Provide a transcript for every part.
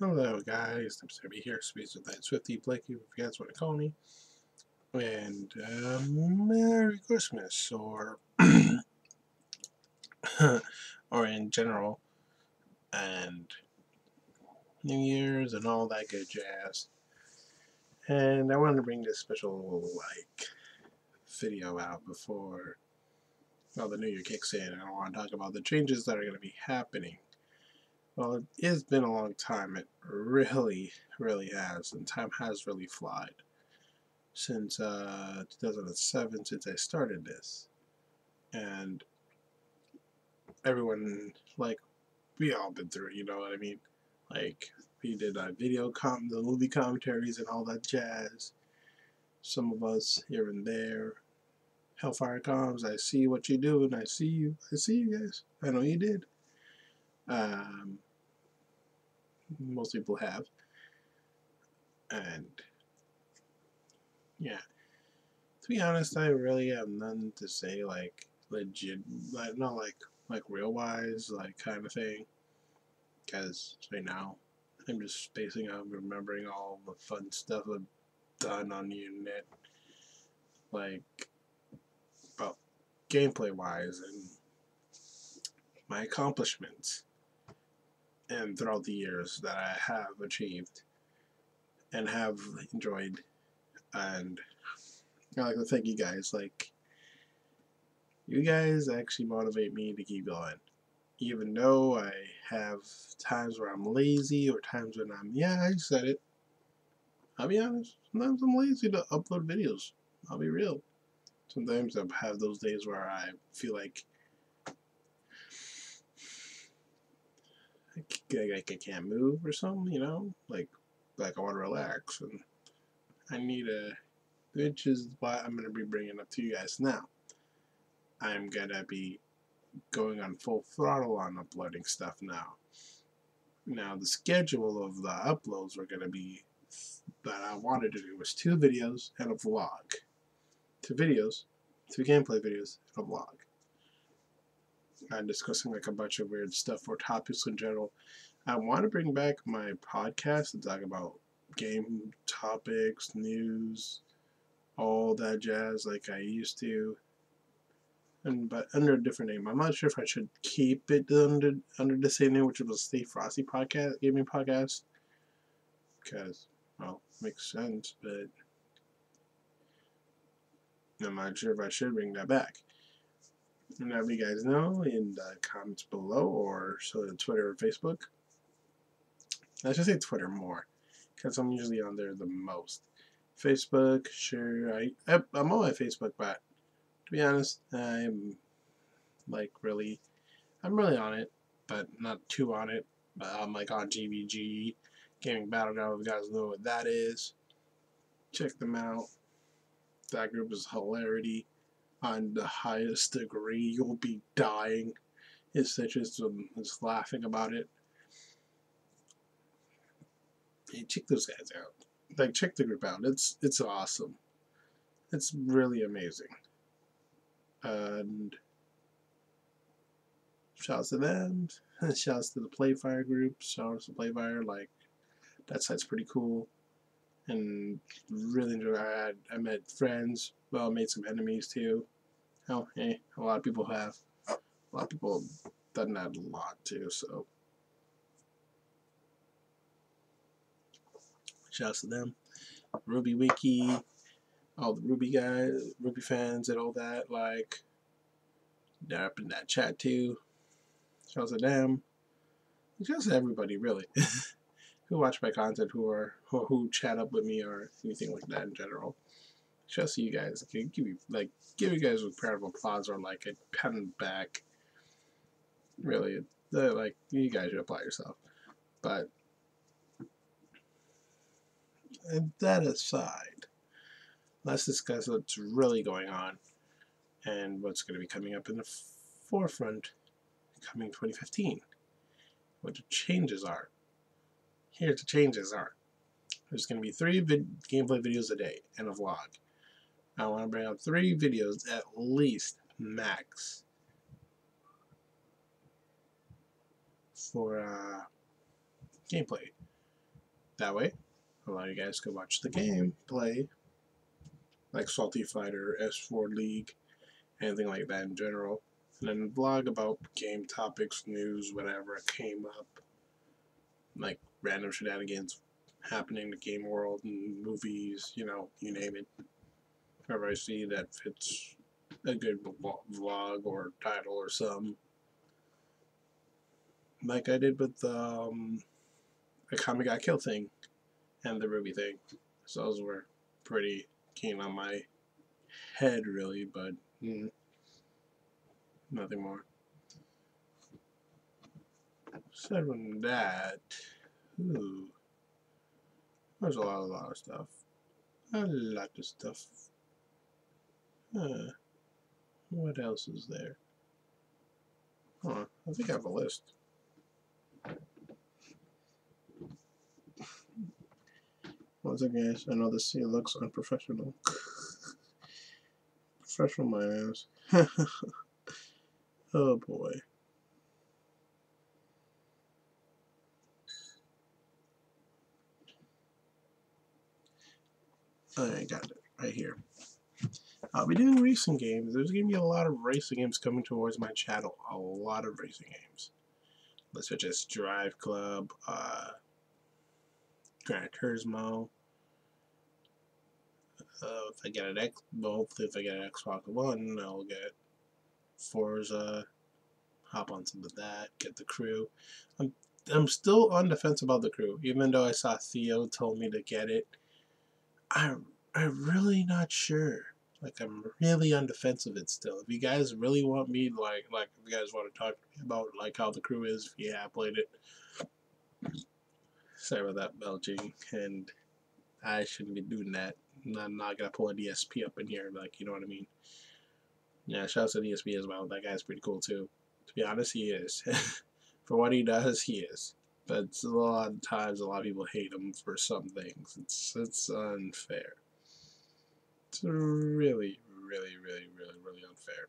Hello guys, I'm be here, Space with that Swifty Blakey, if you guys want to call me. And uh, Merry Christmas, or or in general, and New Year's and all that good jazz. And I wanted to bring this special like video out before well the New Year kicks in. And I want to talk about the changes that are going to be happening well, it has been a long time. It really, really has. And time has really flied. Since uh, 2007, since I started this. And everyone, like, we all been through it, you know what I mean? Like, we did uh, video com the movie commentaries and all that jazz. Some of us here and there. Hellfire comes, I see what you do, and I see you. I see you guys. I know you did. Um, most people have. And yeah, to be honest, I really have nothing to say like legit, like not like like real wise, like kind of thing. Because right now, I'm just spacing out, remembering all the fun stuff I've done on the internet, like well, gameplay wise and my accomplishments and throughout the years that I have achieved and have enjoyed. And I like to thank you guys like you guys actually motivate me to keep going. Even though I have times where I'm lazy or times when I'm yeah I said it. I'll be honest sometimes I'm lazy to upload videos. I'll be real. Sometimes I have those days where I feel like like I can't move or something, you know, like like I want to relax, and I need a, which is why I'm gonna be bringing up to you guys now. I'm gonna be going on full throttle on uploading stuff now. Now the schedule of the uploads are gonna be that I wanted to do was two videos and a vlog. Two videos, two gameplay videos, and a vlog and discussing like a bunch of weird stuff or topics in general. I want to bring back my podcast and talk about game topics, news, all that jazz like I used to. And but under a different name. I'm not sure if I should keep it under under the same name, which was Stay Frosty podcast, gaming podcast, because well, makes sense. But I'm not sure if I should bring that back have you guys know in the comments below or so Twitter or Facebook. I should say Twitter more because I'm usually on there the most. Facebook, sure, I I'm on my Facebook, but to be honest, I'm like really, I'm really on it, but not too on it. But I'm like on GVG, Gaming Battleground. If you guys know what that is, check them out. That group is hilarity on the highest degree. You'll be dying. It's just um, just laughing about it. Hey, check those guys out. Like check the group out. It's it's awesome. It's really amazing. And shouts to them. Shouts to the Playfire group. Shouts to Playfire. Like that site's pretty cool. And really enjoy. I I met friends. Well, made some enemies too. Oh, hey, a lot of people have. A lot of people done that a lot too, so. Shouts to them. RWBY Wiki, all the RWBY guys, RWBY fans and all that, like, they're up in that chat too. Shouts to them. Shouts to everybody, really. who watch my content, who are, who, who chat up with me or anything like that in general just so you guys can give you like give you guys a pair of applause or like a pen back. Really, like you guys should apply yourself. But that aside, let's discuss what's really going on and what's going to be coming up in the forefront coming 2015. What the changes are. Here the changes are. There's going to be three vid gameplay videos a day and a vlog. I want to bring up three videos at least max for uh, gameplay. That way, allow you guys can watch the game play, like Salty Fighter, S4 League, anything like that in general. And then vlog about game topics, news, whatever came up, like random shenanigans happening in the game world and movies, you know, you name it. Wherever I see that fits a good vlog or title or something. Like I did with um, the Comic Got Killed thing and the RWBY thing. So those were pretty keen on my head, really, but mm, nothing more. Aside from that, ooh, there's a lot, a lot of stuff. A lot of stuff. Huh. What else is there? Huh, I think I have a list. Once again, I know the sea looks unprofessional. Professional my ass. oh boy. I got it right here. I'll be doing racing games. There's going to be a lot of racing games coming towards my channel. A lot of racing games. Such as Driveclub, uh, Gran Turismo. Uh, if I get an X, well, hopefully if I get an Xbox One, I'll get Forza. Hop on some of that. Get the crew. I'm I'm still on defense about the crew, even though I saw Theo told me to get it. I'm I'm really not sure. Like I'm really on defense of it still. If you guys really want me like like if you guys want to talk to me about like how the crew is, you have played it. Sorry about that belching and I shouldn't be doing that. I'm not gonna pull a DSP up in here, like you know what I mean. Yeah, shout out to DSP as well. That guy's pretty cool too. To be honest, he is. for what he does, he is. But a lot of times, a lot of people hate him for some things. It's it's unfair. It's really, really, really, really, really unfair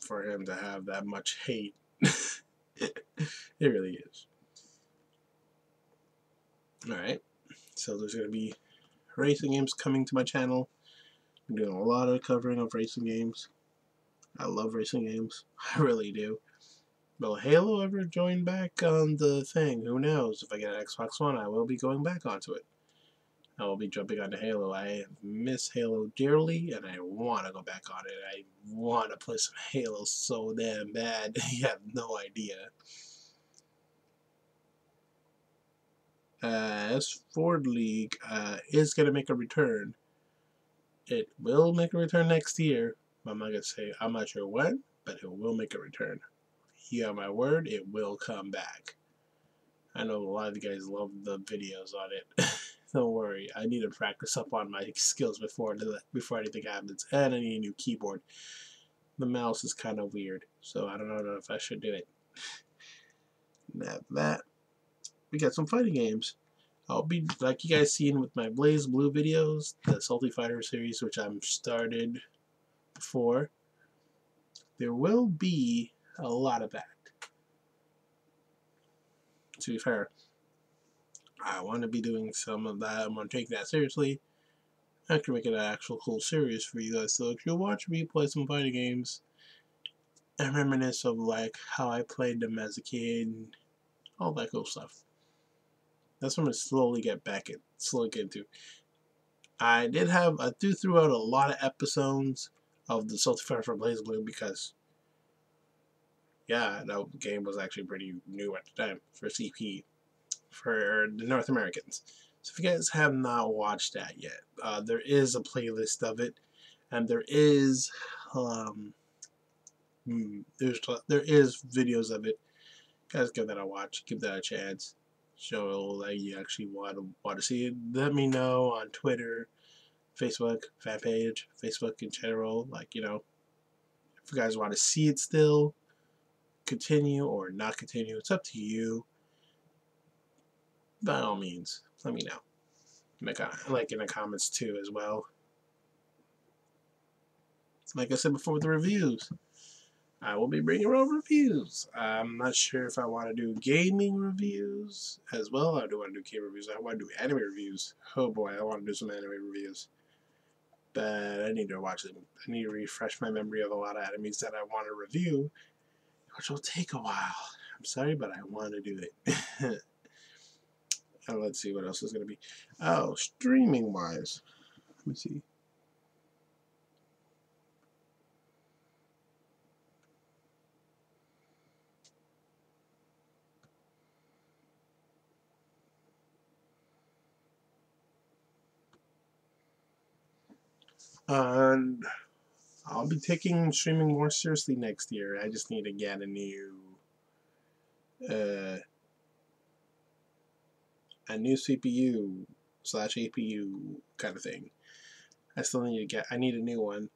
for him to have that much hate. it really is. Alright, so there's going to be racing games coming to my channel. I'm doing a lot of covering of racing games. I love racing games. I really do. Will Halo ever join back on the thing? Who knows? If I get an Xbox One, I will be going back onto it. I will be jumping onto Halo. I miss Halo dearly, and I want to go back on it. I want to play some Halo so damn bad. you have no idea. Uh, S4 League uh, is going to make a return. It will make a return next year. I'm not going to say, I'm not sure when, but it will make a return. You have my word, it will come back. I know a lot of you guys love the videos on it. Don't worry, I need to practice up on my skills before before anything happens, and I need a new keyboard. The mouse is kind of weird, so I don't know if I should do it. That that we got some fighting games. I'll be like you guys seen with my BlazBlue videos, the Salty Fighter series, which I'm started before. There will be a lot of that. To be fair, I want to be doing some of that. I'm going to take that seriously. I can make it an actual cool series for you guys. So if you watch me play some fighting games and reminisce of like how I played them as a kid and all that cool stuff. That's what I'm going to slowly get back in, slowly get into. I did have, I threw throughout a lot of episodes of the Salty Fire from BlazBlue because, yeah, that game was actually pretty new at the time for CP for the North Americans. So if you guys have not watched that yet, uh, there is a playlist of it, and there is um, hmm, there's there is videos of it. Guys, give that a watch. Give that a chance. Show that you actually want want to see it. Let me know on Twitter, Facebook fan page, Facebook in general. Like you know, if you guys want to see it still, continue or not continue. It's up to you by all means, let me know. Like in the comments too as well. Like I said before with the reviews, I will be bringing around reviews. I'm not sure if I want to do gaming reviews as well. I do want to do game reviews. I want to do anime reviews. Oh boy, I want to do some anime reviews. But I need to watch them. I need to refresh my memory of a lot of animes that I want to review, which will take a while. I'm sorry, but I want to do it. and let's see what else is going to be. Oh, streaming wise. Let me see. And I'll be taking streaming more seriously next year. I just need to get a new uh, a new CPU slash APU kind of thing. I still need to get. I need a new one.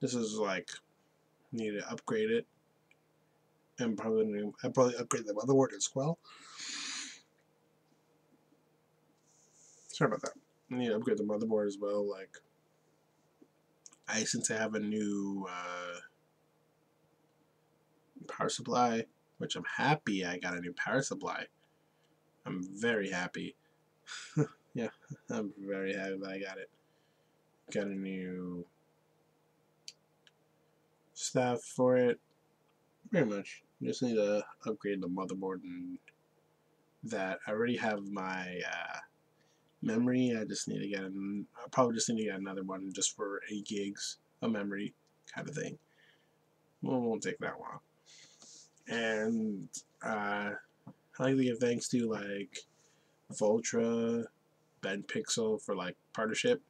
This is like need to upgrade it, and probably new. I probably upgrade the motherboard as well. Sorry about that. I need to upgrade the motherboard as well. Like I since I have a new uh, power supply, which I'm happy I got a new power supply. I'm very happy. yeah, I'm very happy that I got it. Got a new stuff for it. Pretty much. Just need to upgrade the motherboard and that. I already have my uh, memory. I just need to get, an, I probably just need to get another one just for 8 gigs of memory kind of thing. Well, it won't take that long. And uh, I like to give thanks to like Vultra, Ben Pixel for like partnership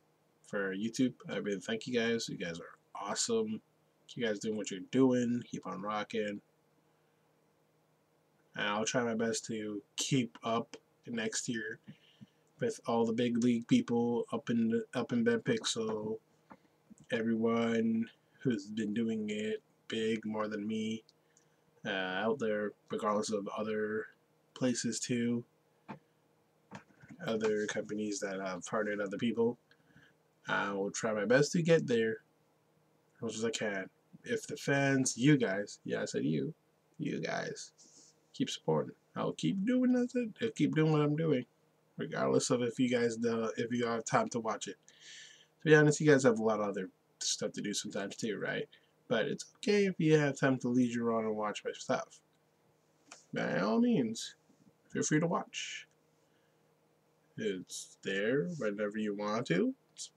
for YouTube. I mean, thank you guys. You guys are awesome. You guys doing what you're doing. Keep on rocking. And I'll try my best to keep up next year with all the big league people up in up in BentPixel, everyone who's been doing it big more than me uh, out there, regardless of other places too, other companies that I've partnered other people. I will try my best to get there as much as I can. If the fans, you guys, yeah, I said you, you guys, keep supporting. I'll keep doing that. I'll keep doing what I'm doing regardless of if you guys know if you have time to watch it. To be honest, you guys have a lot of other stuff to do sometimes too, right? But it's okay if you have time to leisure on and watch my stuff. By all means, feel free to watch. It's there whenever you want to. It's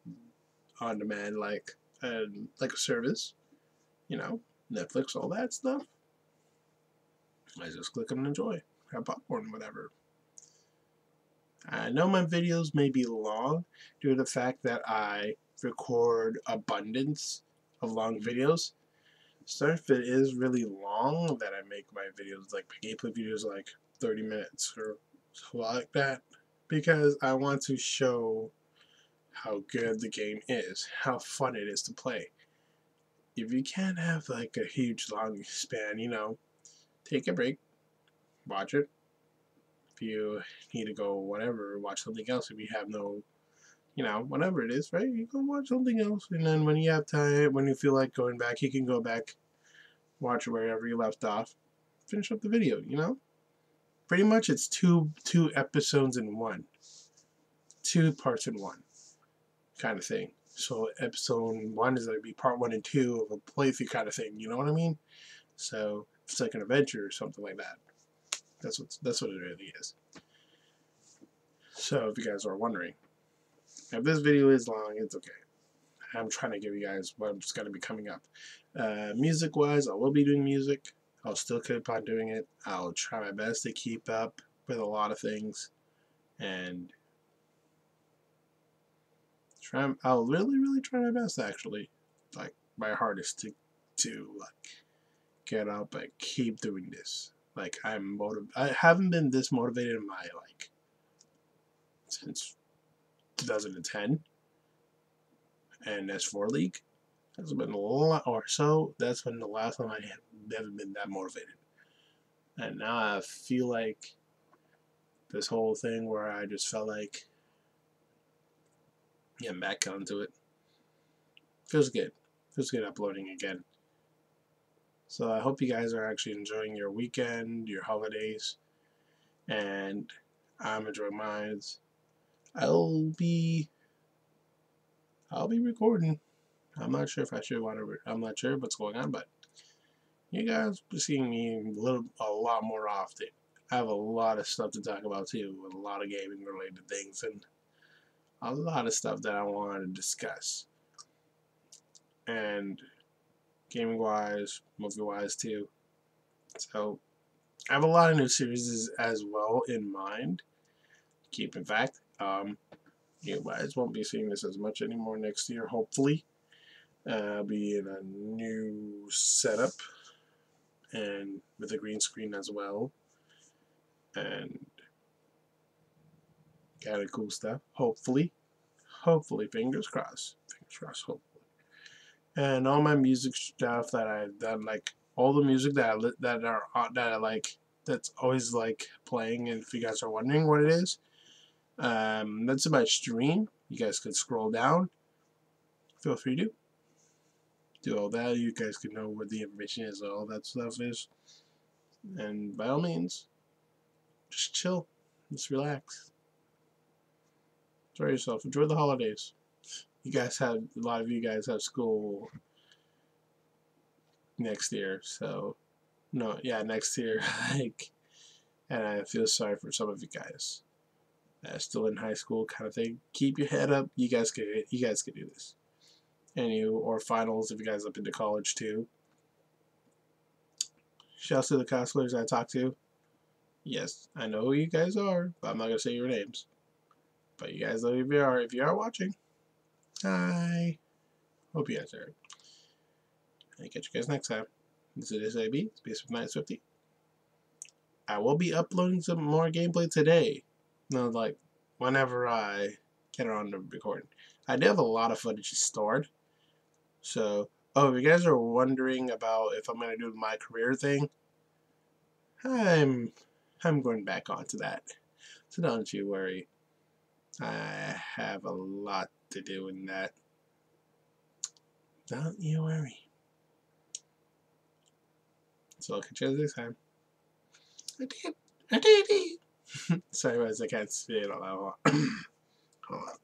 on demand, like and like a service, you know, Netflix, all that stuff. I just click and enjoy, have popcorn, whatever. I know my videos may be long due to the fact that I record abundance of long videos. So if it is really long that I make my videos like gameplay videos like 30 minutes or like that because I want to show how good the game is, how fun it is to play. If you can't have like a huge long span, you know, take a break, watch it, if you need to go whatever, watch something else if you have no, you know, whatever it is, right? You can watch something else, and then when you have time, when you feel like going back, you can go back, watch wherever you left off, finish up the video. You know, pretty much it's two two episodes in one, two parts in one, kind of thing. So episode one is going to be part one and two of a playthrough kind of thing. You know what I mean? So it's like an adventure or something like that. That's what that's what it really is. So if you guys are wondering, if this video is long, it's okay. I'm trying to give you guys what's going to be coming up. Uh, music wise, I will be doing music. I'll still keep on doing it. I'll try my best to keep up with a lot of things, and try. I'll really, really try my best. Actually, like my hardest to to like get up and keep doing this. Like I'm motiv- I haven't been this motivated in my like since 2010. And S4 League has been a lot or so. That's been the last time I have never been that motivated. And now I feel like this whole thing where I just felt like getting back onto it feels good. Feels good uploading again. So I hope you guys are actually enjoying your weekend, your holidays, and I'm enjoying mine. I'll be I'll be recording. I'm not sure if I should want to. I'm not sure what's going on, but you guys be seeing me a little, a lot more often. I have a lot of stuff to talk about too, a lot of gaming related things, and a lot of stuff that I want to discuss. And gaming wise, movie wise too. So I have a lot of new series as well in mind. Keep in fact, um, you guys won't be seeing this as much anymore next year, hopefully. Uh, be in a new setup and with a green screen as well. And kind of cool stuff, hopefully. Hopefully, fingers crossed. Fingers crossed, hopefully. And all my music stuff that I've done, like all the music that I that are that I like, that's always like playing. And if you guys are wondering what it is, um, that's my stream. You guys could scroll down. Feel free to do all that. You guys can know where the information is, all that stuff is. And by all means, just chill. Just relax. Enjoy yourself. Enjoy the holidays. You guys have, a lot of you guys have school next year, so, no, yeah, next year, like, and I feel sorry for some of you guys uh, still in high school kind of thing. Keep your head up. You guys can you guys can do this. And you or finals if you guys up into college too. Shouts to the cosplayers I talked to. Yes, I know who you guys are, but I'm not gonna say your names. But you guys know who you are. If you are watching, hi. Hope you guys are. I catch you guys next time. This is AB, Space of Night Swifty. I will be uploading some more gameplay today. No, like whenever I get around to recording. I do have a lot of footage stored. So, oh, if you guys are wondering about if I'm gonna do my career thing, I'm I'm going back onto that. So don't you worry. I have a lot to do in that. Don't you worry. So I'll catch you next time. I did. I did. Sorry guys, I can't see it all that Hold on.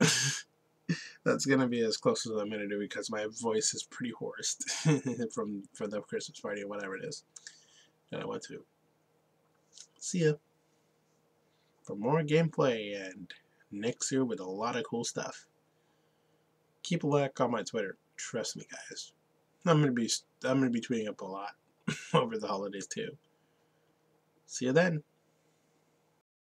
That's gonna be as close as I'm gonna do because my voice is pretty hoarse from for the Christmas party or whatever it is that I went to. See ya for more gameplay and next year with a lot of cool stuff. Keep a look on my Twitter. Trust me, guys. I'm gonna be I'm gonna be tweeting up a lot over the holidays too. See you then.